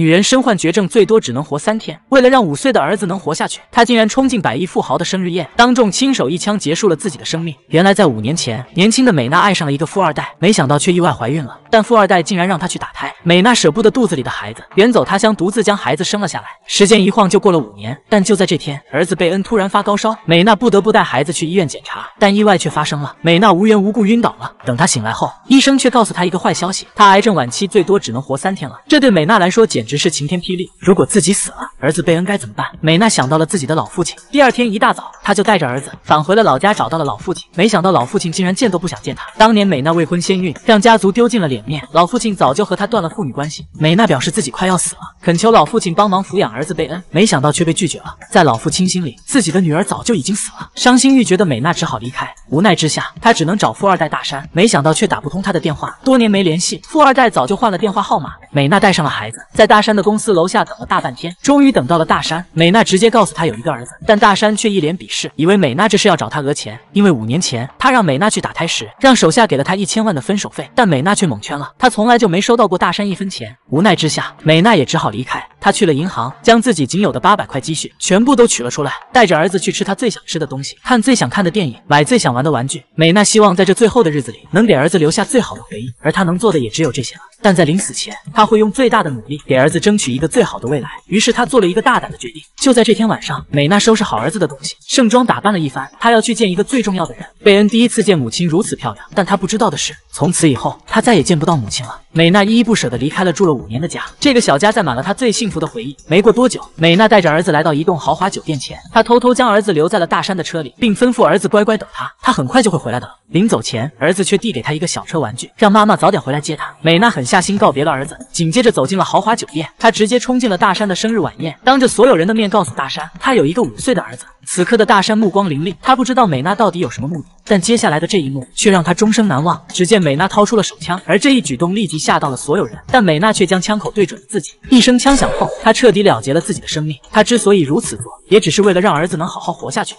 女人身患绝症，最多只能活三天。为了让五岁的儿子能活下去，她竟然冲进百亿富豪的生日宴，当众亲手一枪结束了自己的生命。原来在五年前，年轻的美娜爱上了一个富二代，没想到却意外怀孕了。但富二代竟然让她去打胎，美娜舍不得肚子里的孩子，远走他乡，独自将孩子生了下来。时间一晃就过了五年，但就在这天，儿子贝恩突然发高烧，美娜不得不带孩子去医院检查，但意外却发生了，美娜无缘无故晕倒了。等她醒来后，医生却告诉她一个坏消息，她癌症晚期，最多只能活三天了。这对美娜来说简直是晴天霹雳。如果自己死了，儿子贝恩该怎么办？美娜想到了自己的老父亲。第二天一大早，她就带着儿子返回了老家，找到了老父亲。没想到老父亲竟然见都不想见她。当年美娜未婚先孕，让家族丢尽了脸面，老父亲早就和她断了父女关系。美娜表示自己快要死了，恳求老父亲帮忙抚养儿子贝恩，没想到却被拒绝了。在老父亲心里，自己的女儿早就已经死了。伤心欲绝的美娜只好离开。无奈之下，她只能找富二代大山，没想到却打不通他的电话。多年没联系，富二代早就换了电话号码。美娜带上了孩子，在大山的公司楼下等了大半天，终于等到了大山。美娜直接告诉他有一个儿子，但大山却一脸鄙视，以为美娜这是要找他讹钱。因为五年前他让美娜去打胎时，让手下给了他一千万的分手费，但美娜却蒙圈了，她从来就没收到过大山一分钱。无奈之下，美娜也只好离开。他去了银行，将自己仅有的八百块积蓄全部都取了出来，带着儿子去吃他最想吃的东西，看最想看的电影，买最想玩的玩具。美娜希望在这最后的日子里，能给儿子留下最好的回忆，而她能做的也只有这些了。但在临死前，她会用最大的努力给儿子争取一个最好的未来。于是她做了一个大胆的决定。就在这天晚上，美娜收拾好儿子的东西，盛装打扮了一番，她要去见一个最重要的人。贝恩第一次见母亲如此漂亮，但他不知道的是，从此以后他再也见不到母亲了。美娜依依不舍地离开了住了五年的家，这个小家载满了她最幸幸福的回忆。没过多久，美娜带着儿子来到一栋豪华酒店前，她偷偷将儿子留在了大山的车里，并吩咐儿子乖乖等她，她很快就会回来的。临走前，儿子却递给她一个小车玩具，让妈妈早点回来接他。美娜狠下心告别了儿子，紧接着走进了豪华酒店，她直接冲进了大山的生日晚宴，当着所有人的面告诉大山，她有一个五岁的儿子。此刻的大山目光凌厉，他不知道美娜到底有什么目的，但接下来的这一幕却让他终生难忘。只见美娜掏出了手枪，而这一举动立即吓到了所有人，但美娜却将枪口对准了自己。一声枪响后，她彻底了结了自己的生命。她之所以如此做，也只是为了让儿子能好好活下去。